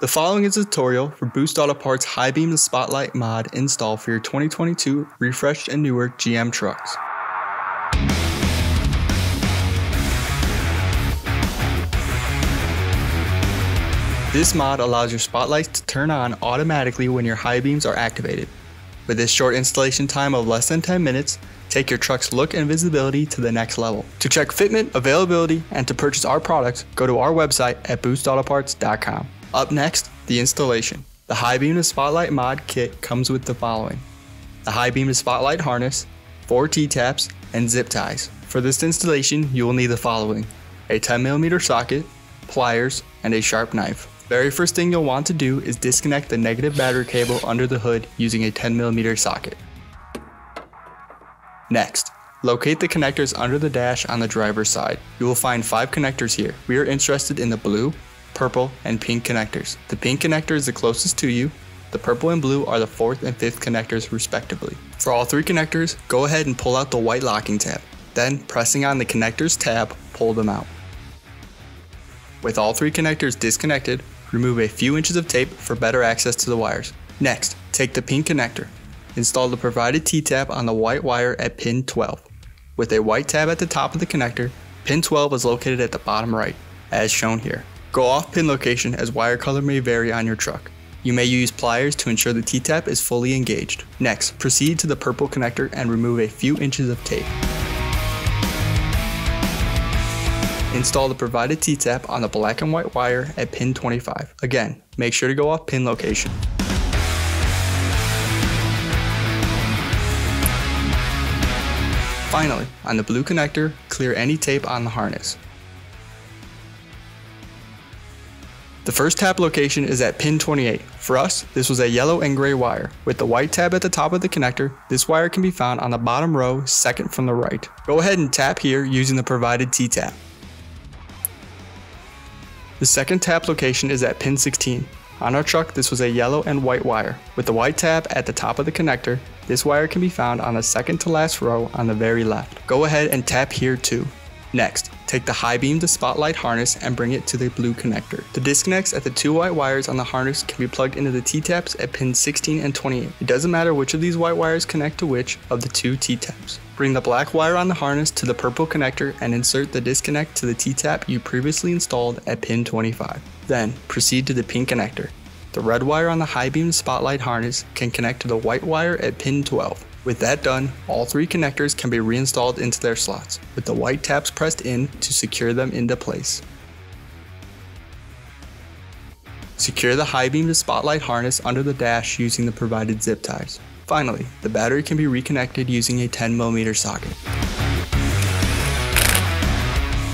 The following is a tutorial for Boost Auto Parts High Beam Spotlight mod install for your 2022 refreshed and newer GM trucks. This mod allows your spotlights to turn on automatically when your high beams are activated. With this short installation time of less than 10 minutes, take your truck's look and visibility to the next level. To check fitment, availability, and to purchase our products, go to our website at boostautoparts.com. Up next, the installation. The High Beam to Spotlight mod kit comes with the following. The High Beam to Spotlight harness, 4 T-taps, and zip ties. For this installation, you will need the following. A 10mm socket, pliers, and a sharp knife. Very first thing you'll want to do is disconnect the negative battery cable under the hood using a 10mm socket. Next, locate the connectors under the dash on the driver's side. You will find 5 connectors here. We are interested in the blue, purple, and pink connectors. The pink connector is the closest to you, the purple and blue are the fourth and fifth connectors respectively. For all three connectors, go ahead and pull out the white locking tab. Then, pressing on the connectors tab, pull them out. With all three connectors disconnected, Remove a few inches of tape for better access to the wires. Next, take the pink connector. Install the provided T-tap on the white wire at pin 12. With a white tab at the top of the connector, pin 12 is located at the bottom right, as shown here. Go off pin location as wire color may vary on your truck. You may use pliers to ensure the T-tap is fully engaged. Next, proceed to the purple connector and remove a few inches of tape. Install the provided T-tap on the black and white wire at pin 25. Again, make sure to go off pin location. Finally, on the blue connector, clear any tape on the harness. The first tap location is at pin 28. For us, this was a yellow and gray wire. With the white tab at the top of the connector, this wire can be found on the bottom row, second from the right. Go ahead and tap here using the provided T-tap. The second tap location is at pin 16. On our truck, this was a yellow and white wire. With the white tab at the top of the connector, this wire can be found on the second to last row on the very left. Go ahead and tap here too. Next, take the high beam to spotlight harness and bring it to the blue connector. The disconnects at the two white wires on the harness can be plugged into the T-taps at pins 16 and 28. It doesn't matter which of these white wires connect to which of the two T-taps. Bring the black wire on the harness to the purple connector and insert the disconnect to the T-tap you previously installed at pin 25. Then, proceed to the pink connector. The red wire on the high beam spotlight harness can connect to the white wire at pin 12. With that done, all three connectors can be reinstalled into their slots, with the white tabs pressed in to secure them into place. Secure the high beam to spotlight harness under the dash using the provided zip ties. Finally, the battery can be reconnected using a 10mm socket.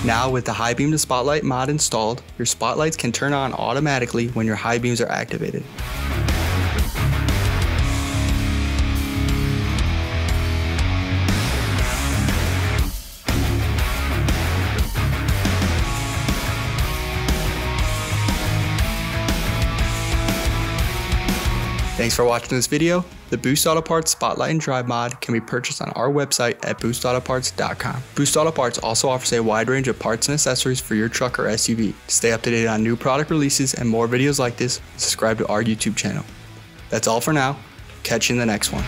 Now with the high beam to spotlight mod installed, your spotlights can turn on automatically when your high beams are activated. Thanks for watching this video. The Boost Auto Parts Spotlight and Drive mod can be purchased on our website at boostautoparts.com. Boost Auto Parts also offers a wide range of parts and accessories for your truck or SUV. To stay up to date on new product releases and more videos like this, subscribe to our YouTube channel. That's all for now. Catch you in the next one.